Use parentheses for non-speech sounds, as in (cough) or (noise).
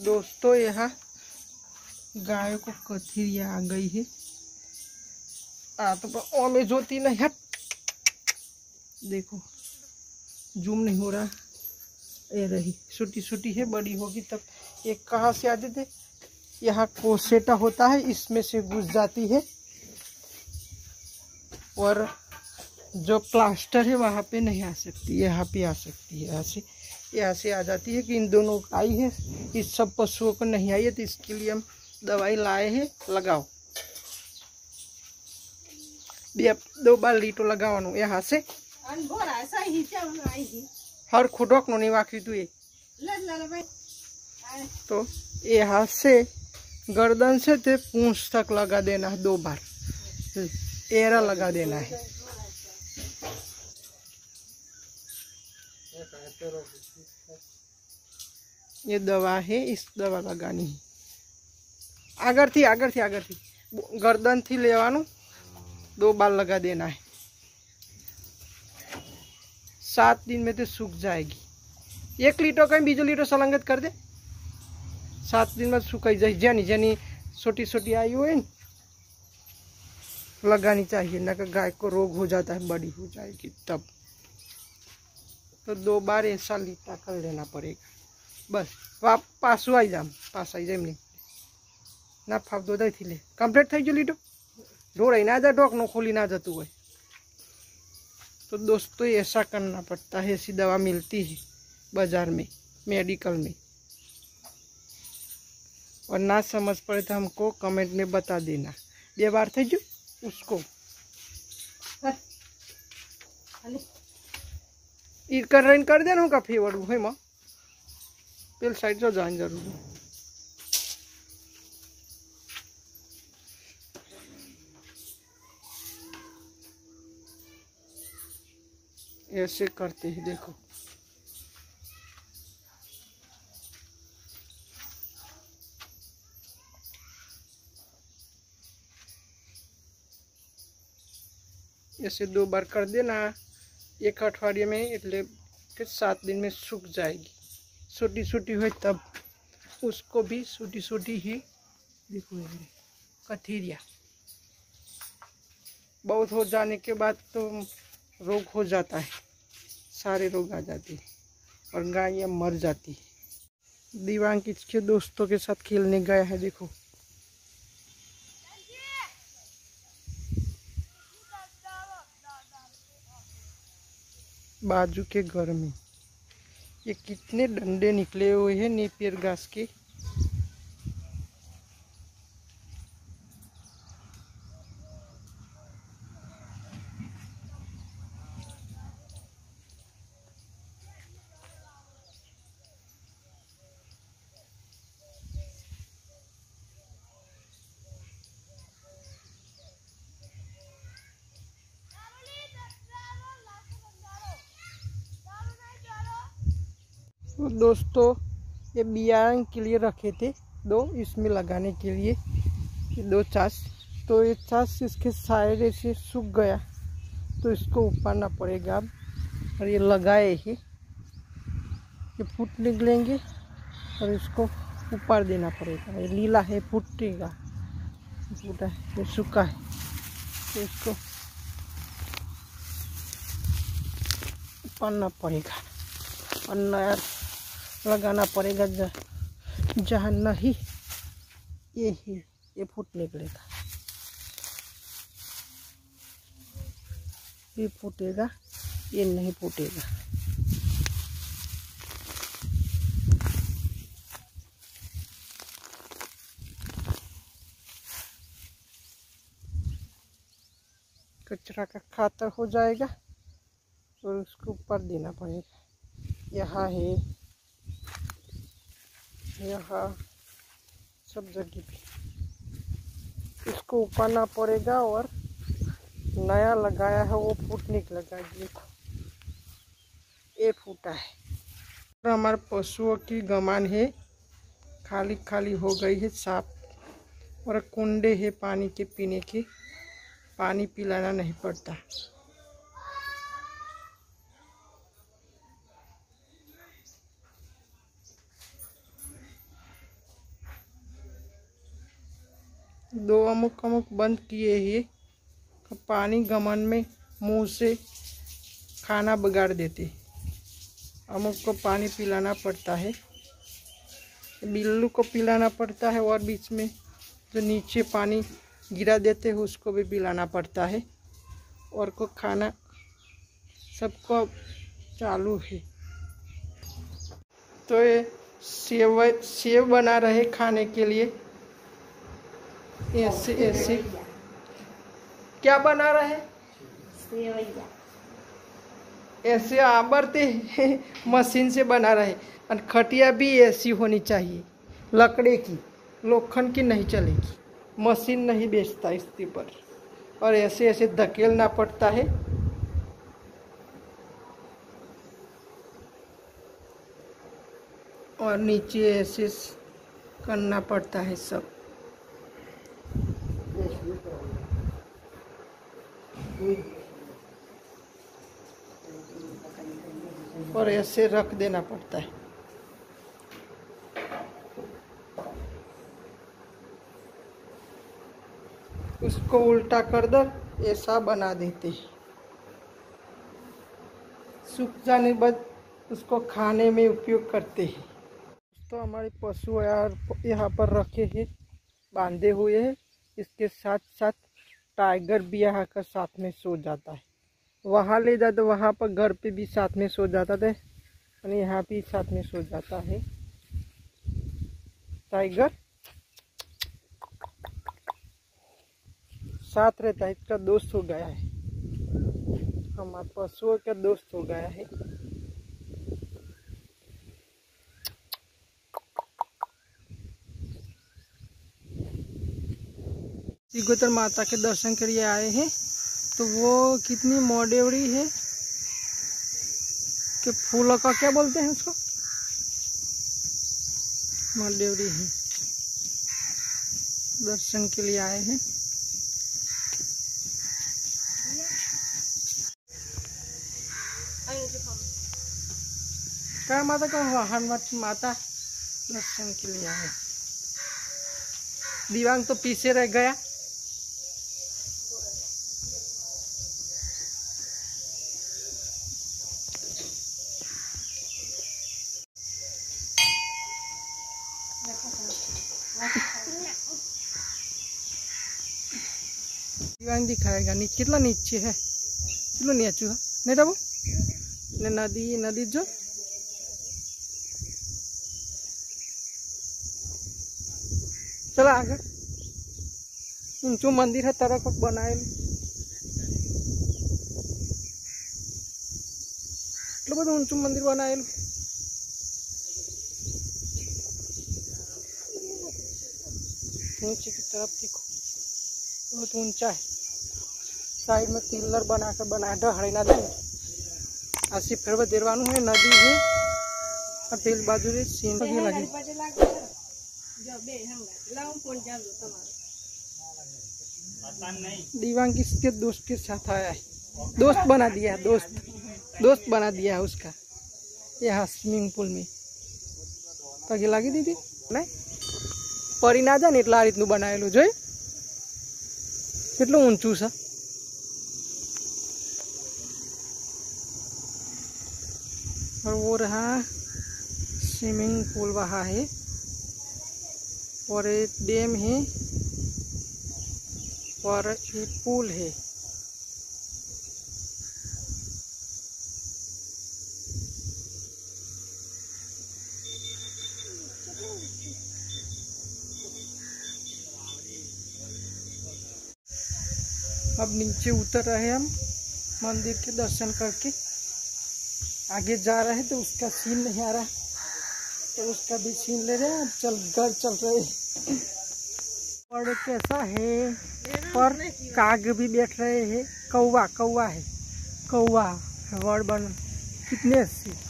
दोस्तों, यहाँ गाय को कथीरिया आ गई है। आ तो पर में जोती नहीं हट देखो, जूम नहीं हो रहा। ये रही छोटी छोटी है, बड़ी होगी तब ये कहाँ से आते थे? यहाँ कोसेटा होता है, इसमें से घुस जाती है। और जो प्लास्टर है, वहाँ पे नहीं आ सकती, यहाँ पे आ सकती है यहाँ से यहाँ से आ जाती है कि इन दोनों आई है। इस सब पशुओं को नहीं आई है तो इसके लिए हम दवाई लाए हैं लगाओ। दो बार लीटो लगावानो यहाँ से। हर खुडोक नो नहीं वाकी तू ये। तो यहाँ से गर्दन से ते पूंछ तक लगा देना है दो बार। एरा लगा देना है। ये दवा है इस दवा लगानी है આગળથી આગળથી આગળથી ગરદનથી લેવાનું दो बार लगा देना है सात दिन में तो सूख जाएगी एक लीटर कहीं बीजो लीटर सलंगत कर दे सात दिन में सुखाई जाए जानी जानी छोटी छोटी आई हुई लगानी चाहिए ना कि गाय को रोग हो जाता है बड़ी हो जाएगी तब तो दो बार ऐसा लीटा कर लेना पड़ेगा बस वाप पासू आई जाम पास आई जाए ના ફાવતો દઈથી લે કમ્પ્લીટ થઈ ગયું લીટો ઢોળાઈ ना जाए डॉक नो खोली ना जातु है तो दोस्तों ऐसा करना पड़ता है ऐसी दवा मिलती है बाजार में मेडिकल में और ना समझ पड़े तो हमको कमेंट में बता देना બે बार થઈ ગયું उसको ઈ કરીને કરી દે ને હું કાફી વળું હોય માં પેલ સાઈડ જો જવાની જરૂર ऐसे करते ही देखो ऐसे दो बार कर देना एक अठवाडिये में એટલે फिर सात दिन में सूख जाएगी छोटी छोटी हुई तब उसको भी छोटी छोटी ही देखो ये कथीरिया बहुत हो जाने के बाद तो रोग हो जाता है सारे रोग आ जाते हैं और गाय मर जाती है दीवांग इसके दोस्तों के साथ खेलने गया है देखो बाजू के घर में। ये कितने डंडे निकले हुए हैं नेपियर घास के। तो दोस्तों, ये बियांग के लिए रखे थे दो इसमें लगाने के लिए, ये दो चास। तो ये चास इसके साइड से सूख गया तो इसको उपाड़ना पड़ेगा अब। और ये लगाए ही। ये फूट निकलेंगे और इसको ऊपर देना पड़ेगा। ये लीला है, फूटेगा। फूटा है ये सूखा है। तो इसको उपाड़ना पड़ेगा। और नया लगाना पड़ेगा जहाँ नहीं, ये ही, ये फूट निकलेगा। ये फूटेगा, ये नहीं फूटेगा। कचरा का खातर हो जाएगा, और उसको ऊपर देना पड़ेगा। यहाँ है यहाँ सब जगह पे। इसको उपाना पड़ेगा और नया लगाया है, वो फूट निकलेगा देखो ये फूटा है। और हमारे पशुओं की गमान है, खाली खाली हो गई है साफ़। और कुंडे है पानी के पीने के, पानी पिलाना नहीं पड़ता। दो अमुक अमुक बंद किए ही पानी गमन में मुँह से खाना बिगाड़ देते। अमुक को पानी पिलाना पड़ता है। बिल्लू को पिलाना पड़ता है और बीच में जो नीचे पानी गिरा देते हैं, उसको भी पिलाना पड़ता है। और को खाना सबको चालू है। तो ये सेव सेव बना रहे खाने के लिए। ऐसे ऐसे। क्या बना रहे ऐसे आबरते (laughs) मशीन से बना रहे और खटिया भी ऐसी होनी चाहिए। लकड़े की। लोखंड की नहीं चलेगी। मशीन नहीं बेचता इसके पर। और ऐसे ऐसे धकेलना पड़ता है। और नीचे ऐसे करना पड़ता है सब। और ऐसे रख देना पड़ता है। उसको उल्टा कर दर, ऐसा बना देते हैं। सूख जाने बाद उसको खाने में उपयोग करते हैं। तो हमारे पशु यार यहाँ पर रखे हैं, बांधे हुए हैं। इसके साथ साथ टाइगर भी यहाँ का साथ में सो जाता है। वहाँ ले जाते वहाँ पर घर पे भी साथ में सो जाता था और यहाँ भी साथ में सो जाता है। टाइगर? साथ रहता है, इसका दोस्त हो गया है। हमारे पशुओं का दोस्त हो गया है? सिगोतर माता के दर्शन के लिए आए हैं। तो वो कितनी मोडेवड़ी है कि फूलों का क्या बोलते हैं उसको? मोडेवड़ी है। दर्शन के लिए आए हैं। क्या माता का हनुमत माता दर्शन के लिए आए। दीवांग तो पीछे रह गया। दिखाएगा नीचे कितना नीचे है कितना नीचू है नहीं बाबू ने नदी नदी जो चला आगे ऊंचो मंदिर है तरह का बनाए બધું ઊંચું મંદિર બનાવેલું नीचे की तरफ देखो बहुत ऊंचा है साइड में पिलर बना कर बना ढहड़ी ना देंगे आसी फिर देरवानू है नदी है और पेल बाजू रे सीन लगी लगी दीवान किसके दोस्त के साथ आया है दोस्त बना दिया है दोस्त दोस्त बना दिया है उसका यहाँ स्विमिंग पूल में પગે લાગી દીધી નહીં પડી ના જાય ને એટલે આ રીતનું બનાવેલું જોઈ કેટલું ઊંચું છે और वो रहा स्विमिंग पूल वहाँ है और एक डैम है और ये पुल है अब नीचे उतर रहे हम, मंदिर के दर्शन करके। आगे जा रहे हैं तो उसका सीन नहीं आ रहा। तो उसका भी सीन ले रहे हैं, अब चल, घर चल रहे और कैसा है? पर काग भी बैठ रहे हैं। कौवा कौवा है। कौवा वर्ड बन अच्छी